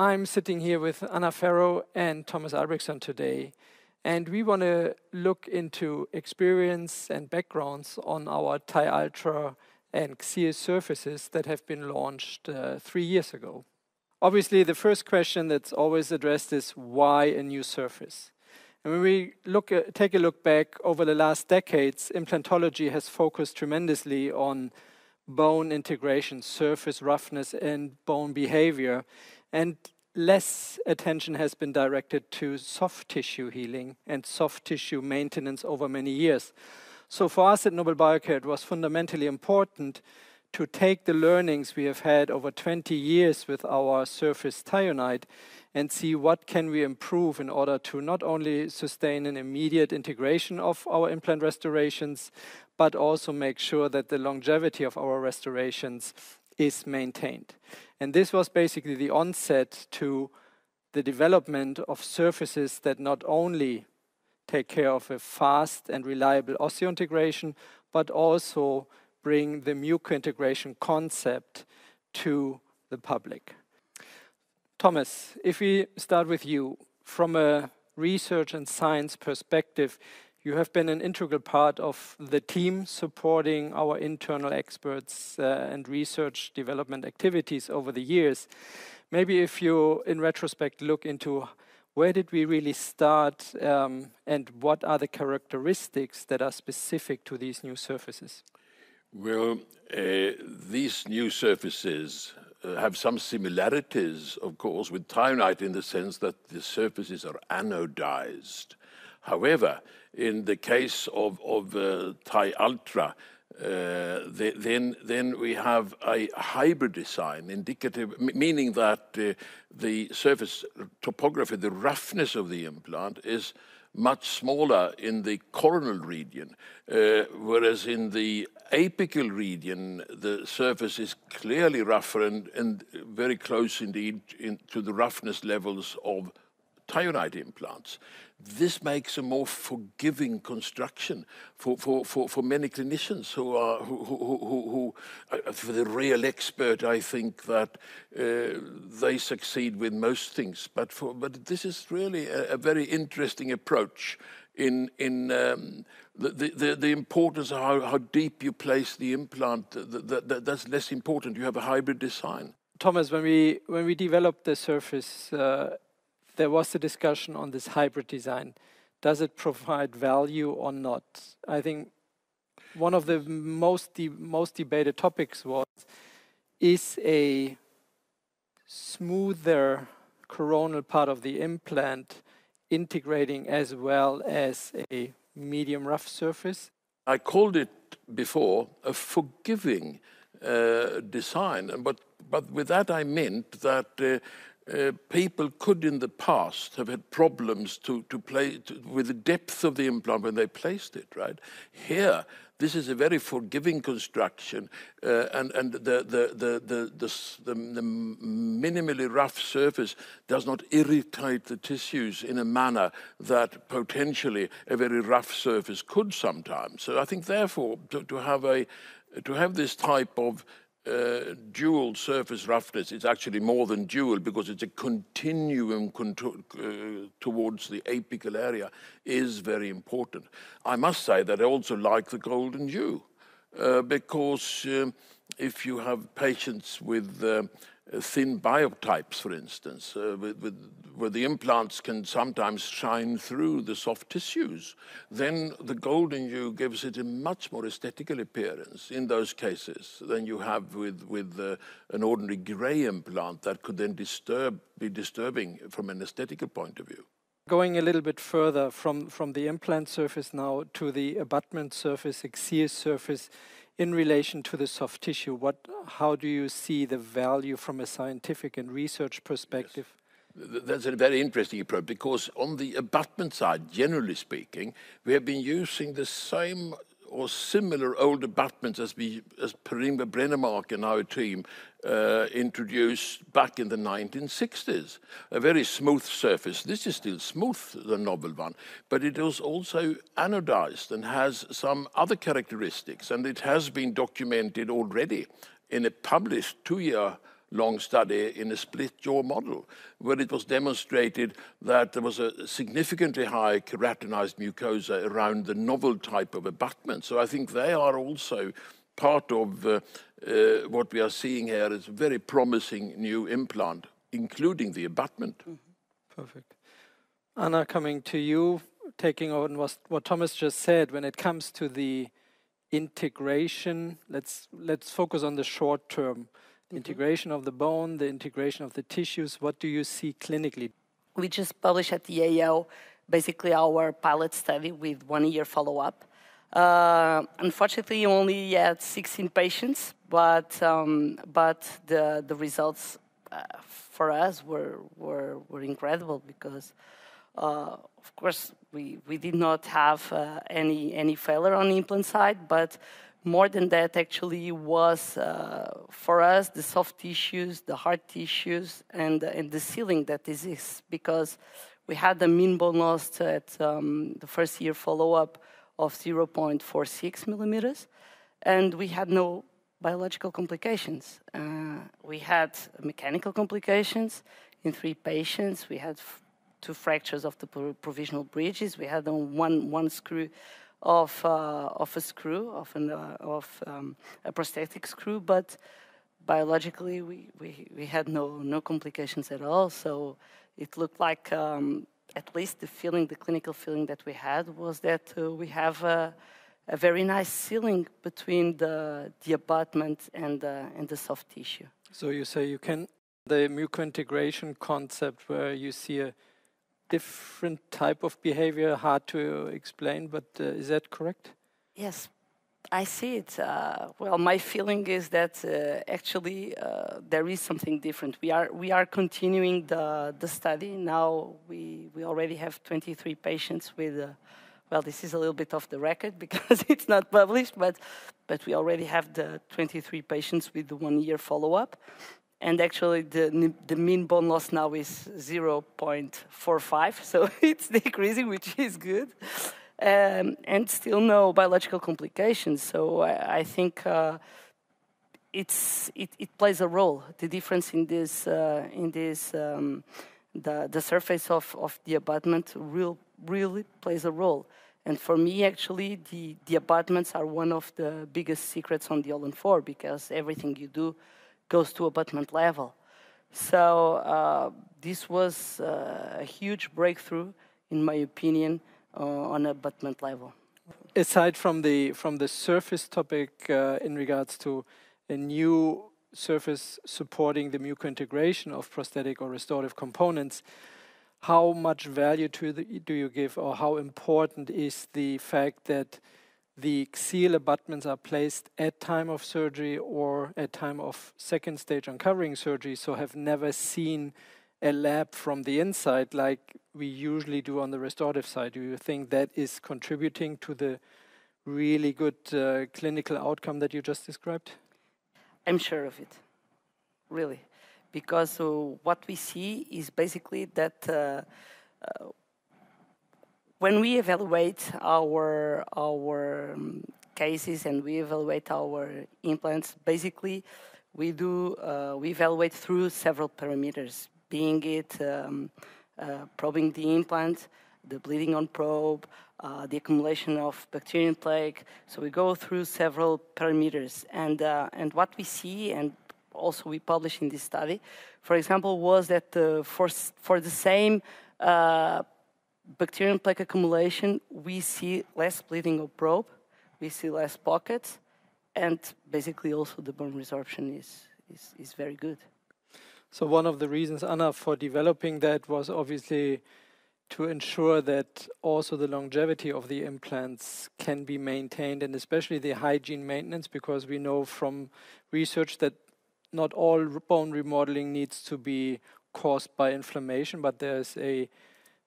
I'm sitting here with Ana Ferro and Tomas Albrektsson today, and we want to look into experience and backgrounds on our TiUltra and Xeal surfaces that have been launched uh, three years ago. Obviously, the first question that's always addressed is why a new surface? And when we look at, take a look back over the last decades, implantology has focused tremendously on bone integration, surface roughness, and bone behavior. And less attention has been directed to soft tissue healing and soft tissue maintenance over many years. So for us at Nobel Biocare, it was fundamentally important to take the learnings we have had over 20 years with our surface TiUnite and see what can we improve in order to not only sustain an immediate integration of our implant restorations, but also make sure that the longevity of our restorations is maintained. And this was basically the onset to the development of surfaces that not only take care of a fast and reliable osseointegration, but also bring the muco integration concept to the public. Tomas, if we start with you, from a research and science perspective, you have been an integral part of the team supporting our internal experts uh, and research development activities over the years. Maybe if you, in retrospect, look into where did we really start um, and what are the characteristics that are specific to these new surfaces? Well, uh, these new surfaces uh, have some similarities, of course, with TiUnite in the sense that the surfaces are anodized. However, in the case of, of uh, TiUltra, uh, the, then, then we have a hybrid design, indicative, meaning that uh, the surface topography, the roughness of the implant is much smaller in the coronal region, uh, whereas in the apical region, the surface is clearly rougher and, and very close indeed in, to the roughness levels of TiUnite implants. This makes a more forgiving construction for, for, for, for many clinicians who are, who, who, who, who uh, for the real expert, I think that uh, they succeed with most things. But, for, but this is really a, a very interesting approach in, in um, the, the, the, importance of how, how deep you place the implant. That, that, that's less important. You have a hybrid design. Tomas, when we, when we developed the surface, uh, there was a discussion on this hybrid design. Does it provide value or not? I think one of the most, de most debated topics was, is a smoother coronal part of the implant integrating as well as a medium rough surface? I called it before a forgiving uh, design, but, but with that I meant that uh, uh, people could in the past have had problems to, to play to, with the depth of the implant when they placed it, right? Here, this is a very forgiving construction, uh, and, and the, the, the, the, the, the, minimally rough surface does not irritate the tissues in a manner that potentially a very rough surface could sometimes. So I think, therefore, to, to have a to have this type of uh, dual surface roughness is actually more than dual because it's a continuum uh, towards the apical area is very important. I must say that I also like the golden dew uh, because um, if you have patients with uh, thin biotypes, for instance, uh, where the implants can sometimes shine through the soft tissues, then the golden dew gives it a much more aesthetical appearance in those cases than you have with, with uh, an ordinary grey implant that could then disturb, be disturbing from an aesthetical point of view. Going a little bit further from, from the implant surface now to the abutment surface, Xeal surface, in relation to the soft tissue, what, how do you see the value from a scientific and research perspective? Yes. That's a very interesting approach because on the abutment side, generally speaking, we have been using the same or similar old abutments as, we, as Per-Ingvar Brånemark and our team uh, introduced back in the 1960s. A very smooth surface. This is still smooth, the novel one, but it is also anodized and has some other characteristics, and it has been documented already in a published two-year long study in a split jaw model, where it was demonstrated that there was a significantly high keratinized mucosa around the novel type of abutment. So I think they are also part of uh, uh, what we are seeing here is a very promising new implant, including the abutment. Mm -hmm. Perfect. Ana, coming to you, taking on what, what Tomas just said, when it comes to the integration, let's, let's focus on the short term. The mm -hmm. integration of the bone, the integration of the tissues, what do you see clinically? We just published at the AO basically our pilot study with one year follow-up. Uh, unfortunately, only had 16 patients, but um, but the the results uh, for us were were were incredible because, uh, of course, we we did not have uh, any any failure on the implant side, but more than that, actually, was uh, for us the soft tissues, the hard tissues, and and the sealing that exists because we had the mean bone loss at um, the first year follow up of 0.46 millimeters, and we had no biological complications. Uh, we had mechanical complications in three patients. We had two fractures of the provisional bridges. We had one, one screw of, uh, of a screw, of, an, uh, of um, a prosthetic screw, but biologically we, we, we had no, no complications at all. So it looked like um, at least the feeling, the clinical feeling that we had was that uh, we have a, a, very nice sealing between the, the abutment and, uh, and the soft tissue. So you say you can, the muco-integration concept where you see a different type of behavior, hard to explain, but uh, is that correct? Yes, I see it. Uh, well, my feeling is that uh, actually uh, there is something different. We are we are continuing the the study now. We we already have 23 patients with. Uh, well, this is a little bit off the record because it's not published, but but we already have the 23 patients with the one year follow up, and actually the the mean bone loss now is 0.45, so it's decreasing, which is good um, and still no biological complications. So I, I think uh, it's it, it, plays a role. The difference in this uh, in this um, the the surface of, of the abutment real, really plays a role. And for me, actually, the, the abutments are one of the biggest secrets on the All-on-4 because everything you do goes to abutment level. So uh, this was uh, a huge breakthrough, in my opinion, on abutment level. Aside from the from the surface topic uh, in regards to a new surface supporting the muco integration of prosthetic or restorative components, how much value the, do you give, or how important is the fact that the Xeal abutments are placed at time of surgery or at time of second stage uncovering surgery, so have never seen a lab from the inside like we usually do on the restorative side? Do you think that is contributing to the really good uh, clinical outcome that you just described? I'm sure of it, really, because uh, what we see is basically that uh, uh when we evaluate our our um, cases and we evaluate our implants, basically we do uh, we evaluate through several parameters being it um, uh, probing the implant, the bleeding on probe, uh, the accumulation of bacterial plaque. So we go through several parameters. And, uh, and what we see, and also we publish in this study, for example, was that uh, for, for the same uh, bacterial plaque accumulation, we see less bleeding of probe, we see less pockets, and basically also the bone resorption is, is, is very good. So one of the reasons, Ana, for developing that was obviously to ensure that also the longevity of the implants can be maintained and especially the hygiene maintenance because we know from research that not all bone remodeling needs to be caused by inflammation, but there's a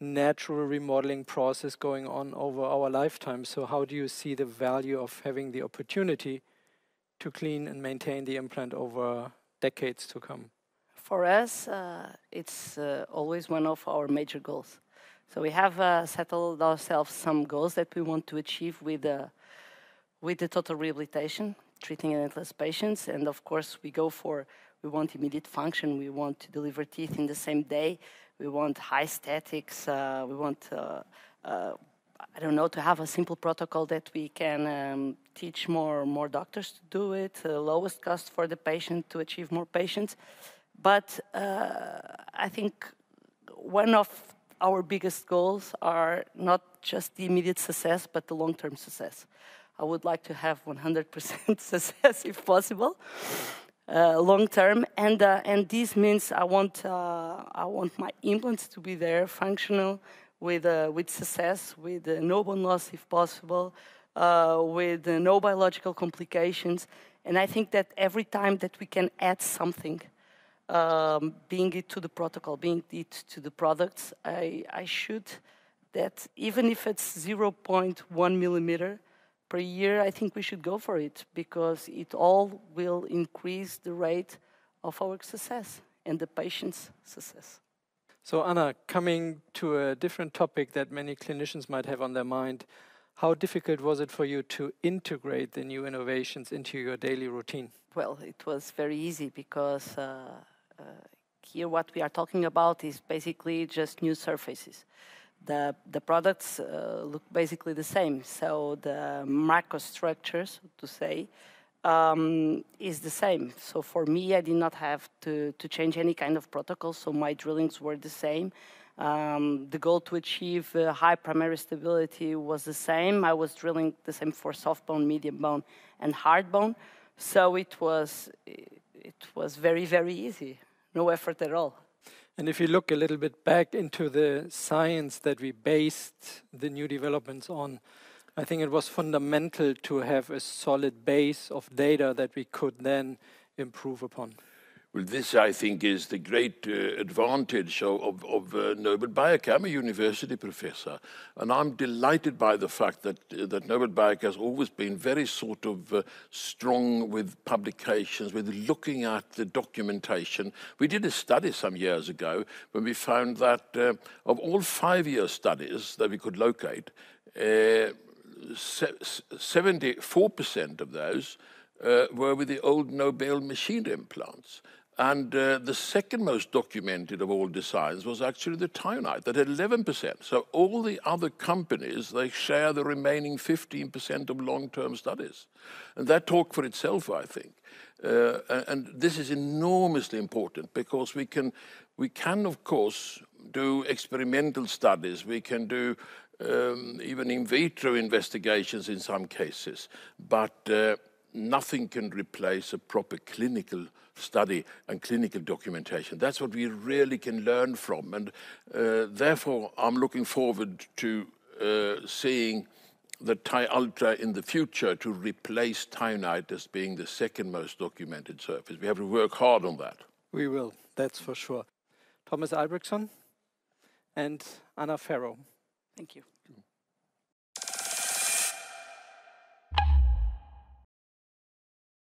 natural remodeling process going on over our lifetime. So how do you see the value of having the opportunity to clean and maintain the implant over decades to come? For us, uh, it's uh, always one of our major goals. So we have uh, ourselves some goals that we want to achieve with, uh, with the total rehabilitation. treating edentulous patients. And of course, we go for, we want immediate function. We want to deliver teeth in the same day. We want high statics. Uh, we want, uh, uh, I don't know, to have a simple protocol that we can um, teach more, more doctors to do it, lowest cost for the patient to achieve more patients. But uh, I think one of our biggest goals are not just the immediate success, but the long-term success. I would like to have 100% success if possible, uh, long term, and uh, and this means I want uh, I want my implants to be there, functional, with uh, with success, with no bone loss if possible, uh, with no biological complications, and I think that every time that we can add something. Um, being it to the protocol, being it to the products, I, I should that even if it's 0.1 millimeter, per year, I think we should go for it because it all will increase the rate of our success and the patient's success. So, Ana, coming to a different topic that many clinicians might have on their mind, how difficult was it for you to integrate the new innovations into your daily routine? Well, it was very easy because uh, uh, here what we are talking about is basically just new surfaces the, the products uh, look basically the same. So the microstructures, to say, um, is the same. So for me, I did not have to, to change any kind of protocol, so my drillings were the same. Um, the goal to achieve uh, high primary stability was the same. I was drilling the same for soft bone, medium bone, and hard bone. So it was, it was very, very easy. No effort at all. And if you look a little bit back into the science that we based the new developments on, I think it was fundamental to have a solid base of data that we could then improve upon. Well, this, I think, is the great uh, advantage of, of, of uh, Nobel Biocare. I'm a university professor, and I'm delighted by the fact that, uh, that Nobel Biocare has always been very sort of uh, strong with publications, with looking at the documentation. We did a study some years ago when we found that uh, of all five-year studies that we could locate, 74% uh, of those uh, were with the old Nobel machine implants. And uh, the second most documented of all designs was actually the TiUnite, that had 11%. So all the other companies, they share the remaining 15% of long-term studies. And that talk for itself, I think. Uh, and this is enormously important because we can, we can, of course, do experimental studies. We can do um, even in vitro investigations in some cases. But uh, nothing can replace a proper clinical study and clinical documentation. That's what we really can learn from. And uh, therefore, I'm looking forward to uh, seeing the TiUltra in the future to replace TiUnite as being the second most documented surface. We have to work hard on that. We will, that's for sure. Tomas Albrektsson and Ana Ferro. Thank you.